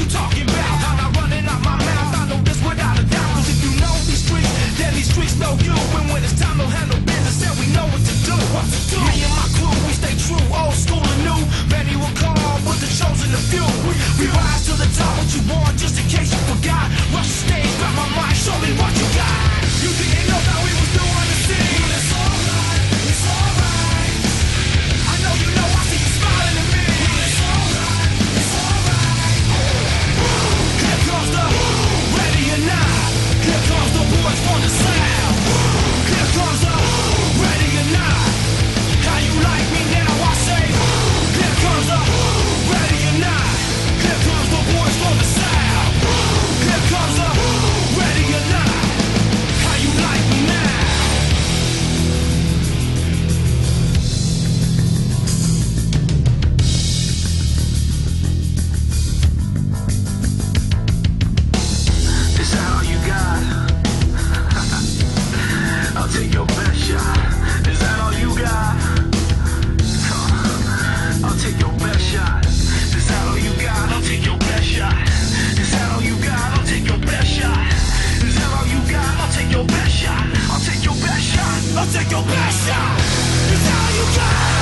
you talking about? pressure is all you got